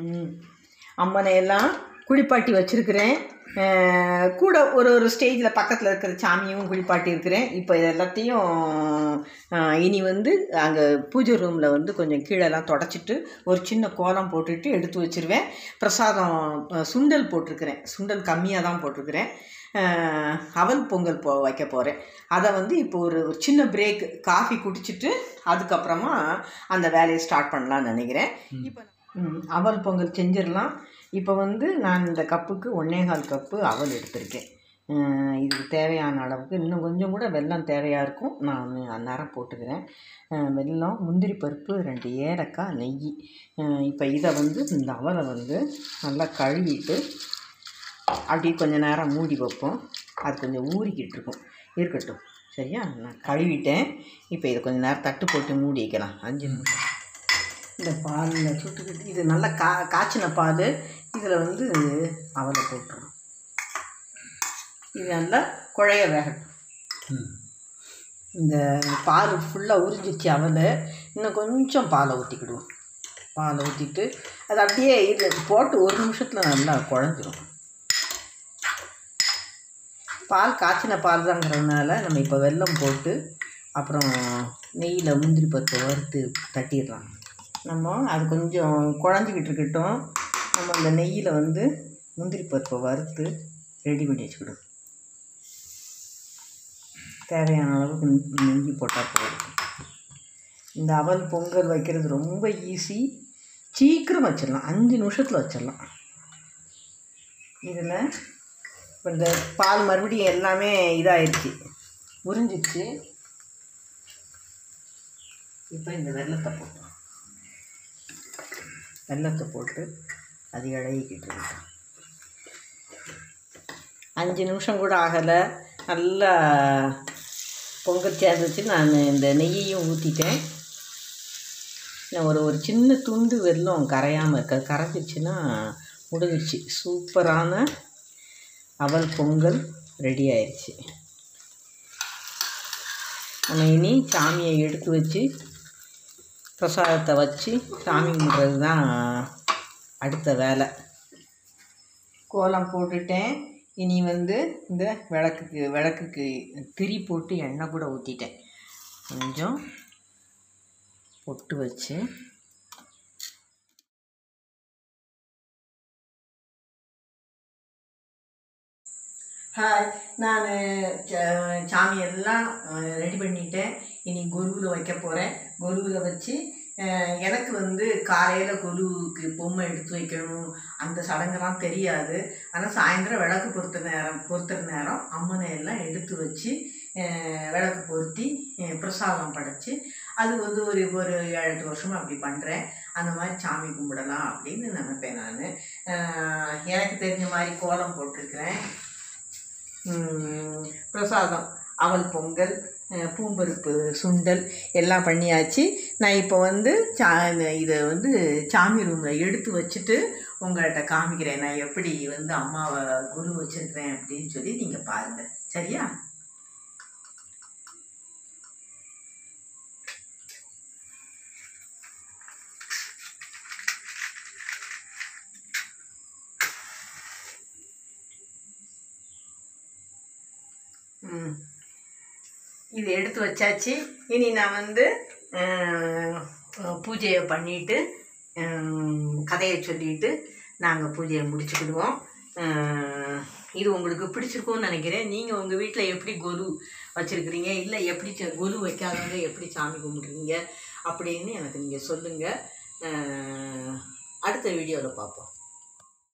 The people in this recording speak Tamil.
ம். அம்மனை எல்லாம் குளிப்பாட்டி வச்சுருக்கிறேன். கூட ஒரு ஒரு ஸ்டேஜில் பக்கத்தில் இருக்கிற சாமியும் குளிப்பாட்டி இருக்கிறேன். இப்போ இது எல்லாத்தையும் இனி வந்து அங்கே பூஜை ரூமில் வந்து கொஞ்சம் கீழெல்லாம் தொடச்சிட்டு ஒரு சின்ன கோலம் போட்டுட்டு எடுத்து வச்சிருவேன். பிரசாதம் சுண்டல் போட்டிருக்கிறேன். சுண்டல் கம்மியாக தான் போட்டிருக்கிறேன். அவல் பொங்கல் போ வைக்க போகிறேன் அதை வந்து இப்போ ஒரு ஒரு சின்ன பிரேக் காஃபி குடிச்சிட்டு அதுக்கப்புறமா அந்த வேலையை ஸ்டார்ட் பண்ணலாம்னு நினைக்கிறேன். இப்போ அவல் பொங்கல் செஞ்சிடலாம். இப்போ வந்து நான் இந்த கப்புக்கு ஒன்னேகால் கப்பு அவல் எடுத்திருக்கேன். இதுக்கு தேவையான அளவுக்கு. இன்னும் கொஞ்சம் கூட வெல்லம் தேவையாக இருக்கும். நான் அந்நேரம் போட்டுக்கிறேன். வெல்லம் முந்திரி பருப்பு ரெண்டு ஏலக்காய் நெய். இப்போ இதை வந்து இந்த அவலை வந்து நல்லா கழுவிட்டு அப்படியே கொஞ்சம் நேரம் மூடி வைப்போம். அது கொஞ்சம் ஊறிக்கிட்டு இருக்கும். இருக்கட்டும். சரியா? நான் கழுவிட்டேன். இப்போ இதை கொஞ்சம் நேரம் தட்டு போட்டு மூடி வைக்கலாம். அஞ்சு நிமிஷம். இந்த பாலில் சுட்டுக்கிட்டு இது நல்லா கா காய்ச்சின பால். இதில் வந்து அவலை போட்டுரும் இது நல்லா குழைய வேகட்டும். இந்த பால் ஃபுல்லாக உறிஞ்சிச்சு அவலை இன்னும் கொஞ்சம் பாலை ஊற்றிக்கிடுவோம் பாலை ஊற்றிட்டு அது அப்படியே இதில் போட்டு ஒரு நிமிஷத்தில் நல்லா குழஞ்சிரும். பால் காய்ச்சின பால் தாங்கிறதுனால நம்ம இப்போ வெல்லம் போட்டு அப்புறம் நெய்யில் முந்திரி பருப்பை வறுத்து தட்டிடலாம். நம்ம அது கொஞ்சம் குழஞ்சிக்கிட்டு இருக்கட்டும் நம்ம அந்த நெய்யில் வந்து முந்திரி பருப்பை வறுத்து ரெடி பண்ணி வச்சுக்கிடும் தேவையான அளவுக்கு நெய் போட்டால் போதும். இந்த அவல் பொங்கல் வைக்கிறது ரொம்ப ஈஸி சீக்கிரம் வச்சிடலாம். அஞ்சு நிமிஷத்தில் வச்சிடலாம். இதில் இப்போ இந்த பால் மறுபடியும் எல்லாமே இதாகிடுச்சு உறிஞ்சிச்சு இப்போ இந்த வெள்ளத்தை போட்டோம் வெள்ளத்தை போட்டு அது இழகிக்கிட்டு இருக்கோம். அஞ்சு நிமிஷம் கூட ஆகலை. நல்லா பொங்கல் சேர்ந்துச்சு நான் இந்த நெய்யையும் ஊற்றிட்டேன் நான் ஒரு ஒரு சின்ன துண்டு வெல்லம் கரையாமல் இருக்க கரைஞ்சிச்சுன்னா முடிஞ்சிச்சு சூப்பரான அவல் பொங்கல் ரெடி ஆயிடுச்சு நம்ம இனி சாமியை எடுத்து வச்சு பிரசாதத்தை வச்சு சாமி கும்பிட்றது தான் அடுத்த வேலை. கோலம் போட்டுட்டேன். இனி வந்து இந்த விளக்குக்கு விளக்குக்கு திரி போட்டு எண்ணெய் கூட ஊற்றிட்டேன் கொஞ்சம் பொட்டு வச்சு. ஹாய் நான் சாமி எல்லாம் ரெடி பண்ணிட்டேன். இனி குருவில் வைக்க போகிறேன் குருவில் வச்சு எனக்கு வந்து காலையில் குருவுக்கு பொம்மை எடுத்து வைக்கணும். அந்த சடங்கெல்லாம் தெரியாது. ஆனால் சாயந்தரம் விளக்கு பொறுத்த நேரம் பொறுத்துற நேரம் அம்மனை எல்லாம் எடுத்து வச்சு விளக்கு பொருத்தி பிரசாதம் படைச்சி அது வந்து ஒரு ஒரு ஏழு எட்டு வருஷமாக அப்படி பண்ணுறேன் அந்த மாதிரி சாமி கும்பிடலாம் அப்படின்னு நினைப்பேன் நான். எனக்கு தெரிஞ்ச மாதிரி கோலம் போட்டிருக்கிறேன். பிரசாதம் அவல் பொங்கல் பூம்பருப்பு சுண்டல் எல்லாம் பண்ணியாச்சு. நான் இப்போ வந்து சா இதை வந்து சாமி ரூமில் எடுத்து வச்சுட்டு உங்கள்கிட்ட காமிக்கிறேன். நான் எப்படி வந்து அம்மாவை குரு வச்சுருக்கிறேன் அப்படின்னு சொல்லி நீங்கள் பாருங்கள் சரியா? ம். இது எடுத்து வச்சாச்சு. இனி நான் வந்து பூஜையை பண்ணிட்டு கதையை சொல்லிட்டு நாங்கள் பூஜையை முடிச்சுக்கிடுவோம். இது உங்களுக்கு பிடிச்சிருக்கும்னு நினைக்கிறேன். நீங்கள் உங்கள் வீட்டில் எப்படி கொலு வச்சுருக்கிறீங்க? இல்லை எப்படி ச- கொலு வைக்காதவங்க எப்படி சாமி கும்பிட்றீங்க? அப்படின்னு எனக்கு நீங்கள் சொல்லுங்கள் அடுத்த வீடியோவில் பார்ப்போம்.